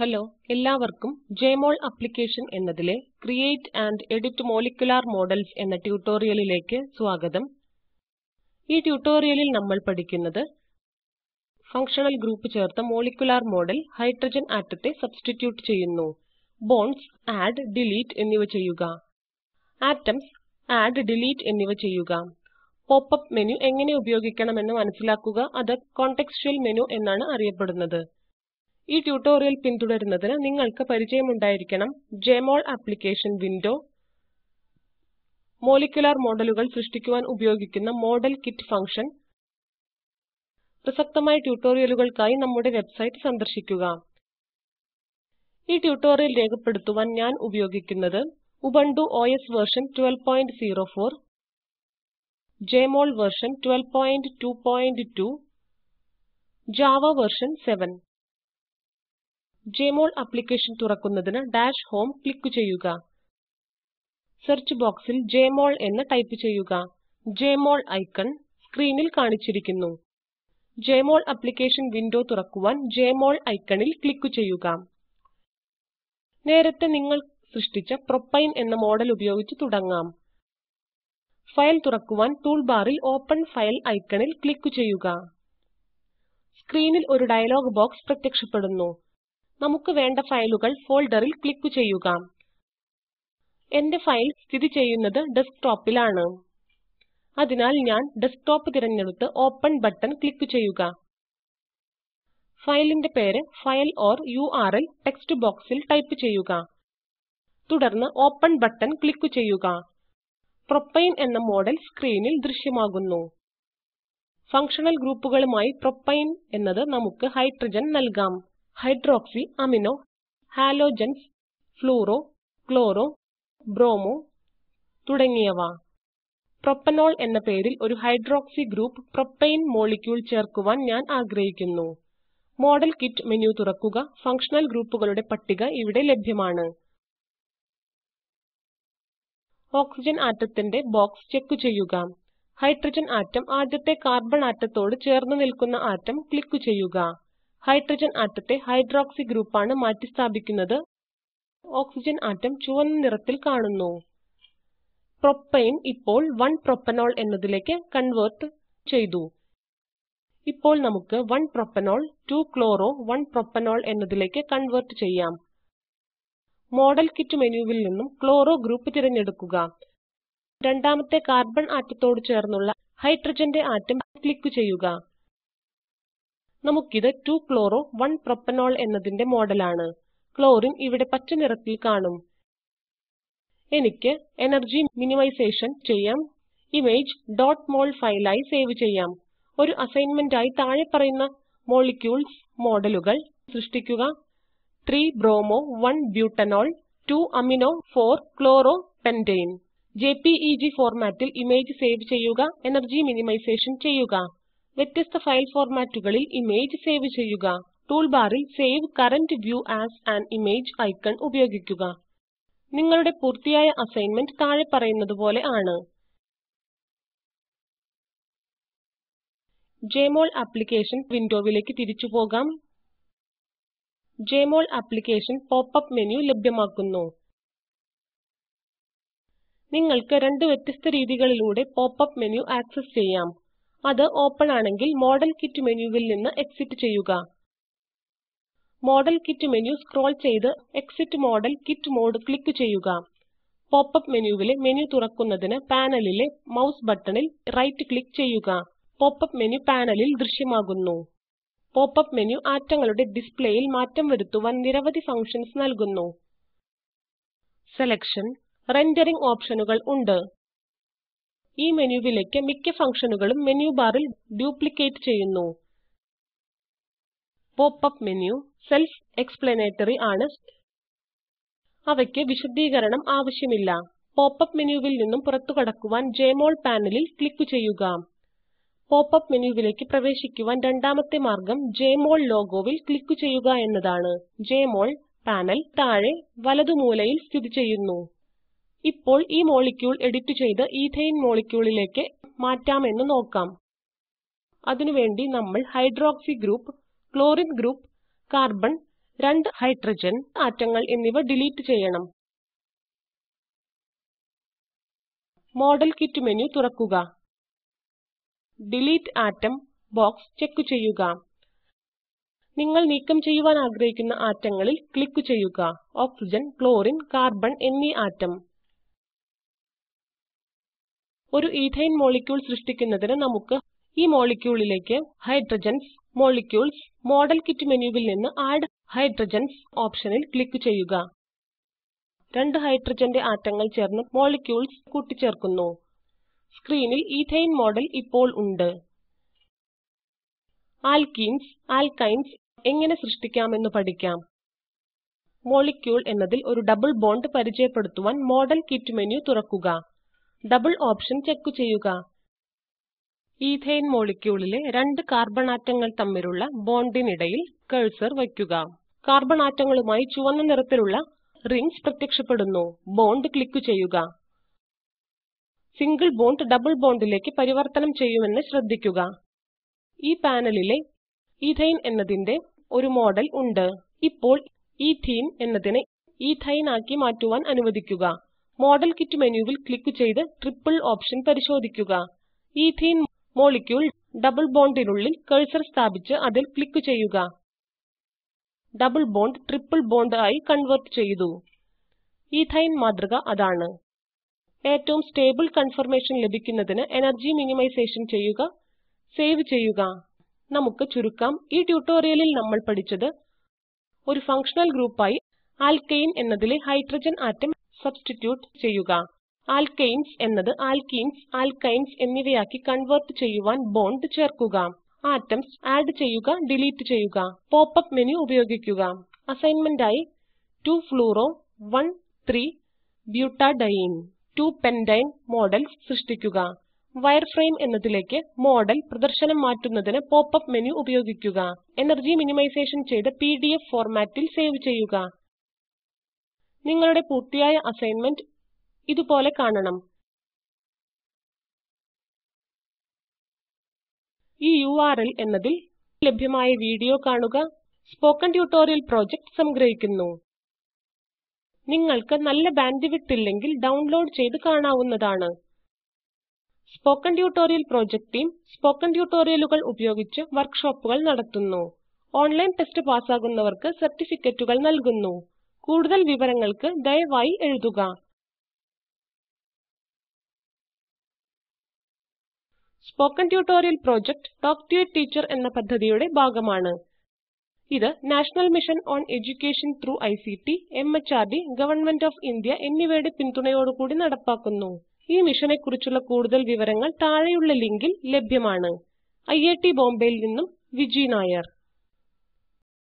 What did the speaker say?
Hello എല്ലാവർക്കും Jmol application എന്നതിലെ create and edit molecular models എന്ന ട്യൂട്ടോറിയലിലേക്ക് സ്വാഗതം. ഈ ട്യൂട്ടോറിയലിൽ നമ്മൾ പഠിക്കുന്നത് ഫങ്ഷണൽ ഗ്രൂപ്പ് ചേർത്ത മോളിക്കുലാർ മോഡൽ ഹൈഡ്രജൻ ആറ്റത്തെ സബ്സ്റ്റിറ്റ്യൂട്ട് ചെയ്യുന്നു. ബോണ്ട്സ് ആഡ് ഡിലീറ്റ് എന്നിവ ചെയ്യുക. ആറ്റംസ് ആഡ് ഡിലീറ്റ് എന്നിവ ചെയ്യുക. പോപ്പ് അപ്പ് മെനു എങ്ങനെ ഉപയോഗിക്കണമെന്ന് മനസ്സിലാക്കുക. അത് കോണ്ടെക്സ്റ്റുവൽ മെനു എന്നാണ് അറിയപ്പെടുന്നത്. ഈ ട്യൂട്ടോറിയൽ പിന്തുടരുന്നതിന് നിങ്ങൾക്ക് പരിചയമുണ്ടായിരിക്കണം ജെമോൾ ആപ്ലിക്കേഷൻ വിൻഡോ മോളിക്യുലർ മോഡലുകൾ സൃഷ്ടിക്കുവാൻ ഉപയോഗിക്കുന്ന മോഡൽ കിറ്റ് ഫങ്ഷൻ പ്രസക്തമായ ട്യൂട്ടോറിയലുകൾക്കായി നമ്മുടെ വെബ്സൈറ്റ് സന്ദർശിക്കുക. ഈ ട്യൂട്ടോറിയൽ രേഖപ്പെടുത്തുവാൻ ഞാൻ ഉപയോഗിക്കുന്നത് Ubuntu OS version 1204 Jmol version 1222 Java version 7 Jmol application തുറക്കുന്നതിന് ഡാഷ് ഹോം ക്ലിക്ക് ചെയ്യുക. സെർച്ച് ബോക്സിൽ ജെമോൾ എന്ന് ടൈപ്പ് ചെയ്യുക. ജെമോൾ ഐക്കൺ സ്ക്രീനിൽ കാണിച്ചിരിക്കുന്നു. ജെമോൾ ആപ്ലിക്കേഷൻ വിൻഡോ തുറക്കുവാൻ ജെമോൾ ഐക്കണിൽ ക്ലിക്ക് ചെയ്യുക. നേരത്തെ നിങ്ങൾ സൃഷ്ടിച്ച പ്രൊപ്പൈൻ എന്ന മോഡൽ ഉപയോഗിച്ച് തുടങ്ങാം. ഫയൽ തുറക്കുവാൻ ടൂൾ ബാറിൽ ഓപ്പൺ ഫയൽ ഐക്കണിൽ ക്ലിക്ക് ചെയ്യുക. സ്ക്രീനിൽ ഒരു ഡയലോഗ് ബോക്സ് പ്രത്യക്ഷപ്പെടുന്നു. നമുക്ക് വേണ്ട ഫയലുകൾ ഫോൾഡറിൽ ക്ലിക്ക് ചെയ്യുക. എന്റെ ഫയൽ സ്ഥിതി ചെയ്യുന്നത് ഡെസ്ക്ടോപ്പിലാണ്. അതിനാൽ ഞാൻ ഡെസ്ക്ടോപ്പ് തിരഞ്ഞെടുത്ത് ഓപ്പൺ ബട്ടൺ ക്ലിക്ക് ചെയ്യുക. ഫയലിന്റെ പേര് ഫയൽ ഓർ യുആർഎൽ ടെക്സ്റ്റ് ബോക്സിൽ ടൈപ്പ് ചെയ്യുക. തുടർന്ന് ഓപ്പൺ ബട്ടൺ ക്ലിക്ക് ചെയ്യുക. പ്രൊപ്പൈൻ എന്ന മോഡൽ സ്ക്രീനിൽ ദൃശ്യമാകുന്നു. ഫങ്ഷണൽ ഗ്രൂപ്പുകളുമായി പ്രൊപ്പൈൻ എന്നത് നമുക്ക് ഹൈഡ്രജൻ നൽകാം. Hydroxy amino halogens fluoro chloro bromo തുടങ്ങിയവ. പ്രൊപ്പനോൾ എന്ന പേരിൽ ഒരു ഹൈഡ്രോക്സി ഗ്രൂപ്പ് പ്രൊപ്പൈൻ മോളിക്യൂൾ ചേർക്കുവാൻ ഞാൻ ആഗ്രഹിക്കുന്നു. മോഡൽ കിറ്റ് മെനു തുറക്കുക. ഫങ്ഷണൽ ഗ്രൂപ്പുകളുടെ പട്ടിക ഇവിടെ ലഭ്യമാണ്. ഓക്സിജൻ ആറ്റത്തിന്റെ ബോക്സ് ചെക്ക് ചെയ്യുക. ഹൈഡ്രജൻ ആറ്റം ആദ്യത്തെ കാർബൺ ആറ്റത്തോട് ചേർന്ന് നിൽക്കുന്ന ആറ്റം ക്ലിക്ക് ചെയ്യുക. ഹൈഡ്രജൻ ആറ്റത്തെ ഹൈഡ്രോക്സി ഗ്രൂപ്പാണ് മാറ്റിസ്ഥാപിക്കുന്നത്. ഓക്സിജൻ ആറ്റം ചുവന്ന നിറത്തിൽ കാണുന്നു. പ്രൊപ്പൈൻ ഇപ്പോൾ 1 പ്രൊപ്പനോൾ എന്നതിലേക്ക് കൺവേർട്ട് ചെയ്തു. ഇപ്പോൾ നമുക്ക് 1 പ്രൊപ്പനോൾ 2 ക്ലോറോ 1 പ്രൊപ്പനോൾ എന്നതിലേക്ക് കൺവേർട്ട് ചെയ്യാം. മോഡൽ കിറ്റ് മെനുവിൽ നിന്നും ക്ലോറോ ഗ്രൂപ്പ് തിരഞ്ഞെടുക്കുക. രണ്ടാമത്തെ കാർബൺ ആറ്റത്തോട് ചേർന്നുള്ള ഹൈഡ്രജന്റെ ആറ്റം ക്ലിക്ക് ചെയ്യുക. നമുക്കിത് 2 ക്ലോറോ 1 പ്രൊപ്പനോൾ എന്നതിന്റെ മോഡലാണ്. ക്ലോറിൻ ഇവിടെ പച്ച നിറത്തിൽ കാണും. എനിക്ക് എനർജി മിനിമൈസേഷൻ ചെയ്യാം. ഇമേജ് ഡോട്ട് മോൾ ഫയലായി സേവ് ചെയ്യാം. ഒരു അസൈൻമെന്റ് ആയി താഴെ പറയുന്ന മോളിക്യൂൾസ് മോഡലുകൾ സൃഷ്ടിക്കുക. 3 ബ്രോമോ 1 ബ്യൂട്ടനോൾ 2 അമിനോ 4 ക്ലോറോ പെന്റനെ ജെപിഇജി ഫോർമാറ്റിൽ ഇമേജ് സേവ് ചെയ്യുക എനർജി മിനിമൈസേഷൻ ചെയ്യുക. വ്യത്യസ്ത ഫയൽ ഫോർമാറ്റുകളിൽ ഇമേജ് സേവ് ചെയ്യുക. ടൂൾബാറിൽ save current view as an image icon ഉപയോഗിക്കുക. നിങ്ങളുടെ പൂർത്തിയായ അസൈൻമെന്റ് താഴെ പറയുന്നതുപോലെ ആണ്. ജെമോൾ ആപ്ലിക്കേഷൻ വിൻഡോവിലേക്ക് തിരിച്ചു പോകാം. Jmol application pop up menu ലഭ്യമാക്കുന്നു. നിങ്ങൾക്ക് രണ്ട് വ്യത്യസ്ത രീതികളിലൂടെ പോപ്പ് അപ്പ് മെനു ആക്സസ് ചെയ്യാം. അത് ഓപ്പൺ ആണെങ്കിൽ മോഡൽ കിറ്റ് മെനുവിൽ നിന്ന് എക്സിറ്റ് ചെയ്യുക. മോഡൽ കിറ്റ് മെനു സ്ക്രോൾ ചെയ്ത് exit model kit mode click ചെയ്യുക. പോപ്പ് അപ്പ് മെനുവിലെ മെനു തുറക്കുന്നതിന് പാനലിലെ മൗസ് ബട്ടണിൽ റൈറ്റ് ക്ലിക്ക് ചെയ്യുക. പോപ്പ് അപ്പ് മെനു പാനലിൽ ദൃശ്യമാകുന്നു. പോപ്പ് അപ്പ് മെനു ആറ്റങ്ങളുടെ ഡിസ്പ്ലേയിൽ മാറ്റം വരുത്തുവാൻ നിരവധി ഫങ്ഷൻസ് നൽകുന്നു. സെലക്ഷൻ റെൻഡറിംഗ് ഓപ്ഷനുകൾ ഉണ്ട്. ഈ മെനുവിലേക്ക് മിക്ക ഫങ്ഷനുകളും മെനു ബാറിൽ ഡ്യൂപ്ലിക്കേറ്റ് ചെയ്യുന്നു. Pop up menu self explanatory ആണ്. അവയ്ക്ക് വിശദീകരണം ആവശ്യമില്ല. പോപ്പ് അപ്പ് മെനുവിൽ നിന്നും പുറത്തുകടക്കുവാൻ ജെമോൾ പാനലിൽ ക്ലിക്ക് ചെയ്യുക. പോപ്പ് അപ്പ് മെനുവിലേക്ക് പ്രവേശിക്കുവാൻ രണ്ടാമത്തെ മാർഗം ജെമോൾ ലോഗോവിൽ ക്ലിക്ക് ചെയ്യുക എന്നതാണ്. ജെമോൾ പാനൽ താഴെ വലതുമൂലയിൽ സ്ഥിതി ചെയ്യുന്നു. ഇപ്പോൾ ഈ മോളിക്യൂൾ എഡിറ്റ് ചെയ്ത് ഈഥെയ്ൻ മോളിക്യൂളിലേക്ക് മാറ്റാമെന്ന് നോക്കാം. അതിനുവേണ്ടി നമ്മൾ hydroxy group chlorine group carbon രണ്ട് ഹൈഡ്രജൻ ആറ്റങ്ങൾ എന്നിവ ഡിലീറ്റ് ചെയ്യണം. മോഡൽ കിറ്റ് മെനു തുറക്കുക. ഡിലീറ്റ് ആറ്റം ബോക്സ് ചെക്ക് ചെയ്യുക. നിങ്ങൾ നീക്കം ചെയ്യുവാൻ ആഗ്രഹിക്കുന്ന ആറ്റങ്ങളിൽ ക്ലിക്ക് ചെയ്യുക. ഓക്സിജൻ ക്ലോറിൻ കാർബൺ എന്നീ ആറ്റം. ഒരു ഈഥൈൻ മോളിക്യൂൾ സൃഷ്ടിക്കുന്നതിന് നമുക്ക് ഈ മോളിക്യൂളിലേക്ക് ഹൈഡ്രജൻസ് മോളിക്യൂൾസ് മോഡൽ കിറ്റ് മെനുവിൽ നിന്ന് ആഡ് ഹൈഡ്രജൻസ് ഓപ്ഷനിൽ ക്ലിക്ക് ചെയ്യുക. രണ്ട് ഹൈഡ്രജന്റെ ആറ്റങ്ങൾ ചേർന്ന് മോളിക്യൂൾസ് കൂട്ടിച്ചേർക്കുന്നു. സ്ക്രീനിൽ ഈഥൈൻ മോഡൽ ഇപ്പോൾ ഉണ്ട്. ആൽക്കീൻസ് ആൽക്കൈൻസ് എങ്ങനെ സൃഷ്ടിക്കാമെന്ന് പഠിക്കാം. മോളിക്യൂൾ എന്നതിൽ ഒരു ഡബിൾ ബോണ്ട് പരിചയപ്പെടുത്തുവാൻ മോഡൽ കിറ്റ് മെനു തുറക്കുക. ഡബിൾ ഓപ്ഷൻ ചെക്ക് ചെയ്യുക. ഈഥെയ്ൻ മോളിക്യൂളിലെ രണ്ട് കാർബൺ ആറ്റങ്ങൾ തമ്മിലുള്ള ബോണ്ടിനിടയിൽ കഴ്സർ വയ്ക്കുക. കാർബൺ ആറ്റങ്ങളുമായി ചുവന്ന നിറത്തിലുള്ള റിംഗ്സ് പ്രത്യക്ഷപ്പെടുന്നു. ബോണ്ട് ക്ലിക്ക് ചെയ്യുക. സിംഗിൾ ബോണ്ട് ഡബിൾ ബോണ്ടിലേക്ക് പരിവർത്തനം ചെയ്യുമെന്ന് ശ്രദ്ധിക്കുക. ഈ പാനലിലെ ഈഥൈൻ എന്നതിന്റെ ഒരു മോഡൽ ഉണ്ട്. ഇപ്പോൾ ഈഥീൻ എന്നതിനെ ഈഥൈൻ ആക്കി മാറ്റുവാൻ അനുവദിക്കുക. മോഡൽ കിറ്റ് മെനുവിൽ ക്ലിക്ക് ചെയ്ത് ട്രിപ്പിൾ ഓപ്ഷൻ പരിശോധിക്കുക. ഈഥീൻ മോളിക്യൂൾ ഡബിൾ ബോണ്ടിനുള്ളിൽ കഴ്സർ സ്ഥാപിച്ച് അതിൽ ക്ലിക്ക് ചെയ്യുക. ഡബിൾ ബോണ്ട് ട്രിപ്പിൾ ബോണ്ട് ആയി കൺവേർട്ട് ചെയ്തു. ഈഥൈൻ മാതൃക അതാണ്. ഏറ്റവും സ്റ്റേബിൾ കൺഫർമേഷൻ ലഭിക്കുന്നതിന് എനർജി മിനിമൈസേഷൻ ചെയ്യുക സേവ് ചെയ്യുക. നമുക്ക് ചുരുക്കാം ഈ ട്യൂട്ടോറിയലിൽ നമ്മൾ പഠിച്ചത് ഒരു ഫങ്ഷണൽ ഗ്രൂപ്പായി ആൽക്കെയിൻ എന്നതിലെ ഹൈഡ്രജൻ ആറ്റം സബ്സ്റ്റിറ്റ്യൂട്ട് ചെയ്യുക. ആൽക്കെയിൻസ് എന്നത് ആൽക്കീൻസ് ആൽക്കൈൻസ് എന്നിവയാക്കി കൺവേർട്ട് ചെയ്യുവാൻ ബോണ്ട് ചേർക്കുക. ആറ്റംസ് ആഡ് ചെയ്യുക ഡിലീറ്റ് ചെയ്യുക. പോപ്പ് മെനു ഉപയോഗിക്കുക. അസൈൻമെന്റ് ആയി 2 ഫ്ലൂറോ 1 3 ബ്യൂട്ടാഡൈൻ 2 പെന്റൈൻ മോഡൽസ് സൃഷ്ടിക്കുക. വയർഫ്രെയിം എന്നതിലേക്ക് മോഡൽ പ്രദർശനം മാറ്റുന്നതിന് പോപ്പ് മെനു ഉപയോഗിക്കുക. എനർജി മിനിമൈസേഷൻ ചെയ്ത പിഡിഎഫ് ഫോർമാറ്റിൽ സേവ് ചെയ്യുക. നിങ്ങളുടെ പൂർത്തിയായ അസൈൻമെന്റ് ഇതുപോലെ കാണണം. ഈ യുആർഎൽ എന്നതിൽ ലഭ്യമായ വീഡിയോ കാണുക. സ്പോക്കൺ ട്യൂട്ടോറിയൽ പ്രോജക്റ്റ് സംഗ്രഹിക്കുന്നു. നിങ്ങൾക്ക് നല്ല ബാൻഡ്വിഡ്ത്ത് ഇല്ലെങ്കിൽ ഡൗൺലോഡ് ചെയ്ത് കാണാവുന്നതാണ്. Spoken tutorial project team spoken ട്യൂട്ടോറിയലുകൾ ഉപയോഗിച്ച് വർക്ക്ഷോപ്പുകൾ നടത്തുന്നു. ഓൺലൈൻ ടെസ്റ്റ് പാസ്സാകുന്നവർക്ക് സർട്ടിഫിക്കറ്റുകൾ നൽകുന്നു. കൂടുതൽ വിവരങ്ങൾക്ക് ദയവായി എഴുതുക. Spoken tutorial project talk to a teacher എന്ന പദ്ധതിയുടെ ഭാഗമാണ്. ഇത് national mission on education through I C T M H R D government of India എന്നിവയുടെ പിന്തുണയോടുകൂടി നടപ്പാക്കുന്നു. ഈ മിഷനെക്കുറിച്ചുള്ള കൂടുതൽ വിവരങ്ങൾ താഴെയുള്ള ലിങ്കിൽ ലഭ്യമാണ്. ഐ ഐ ടി ബോംബെയിൽ നിന്നും വിജി നായർ.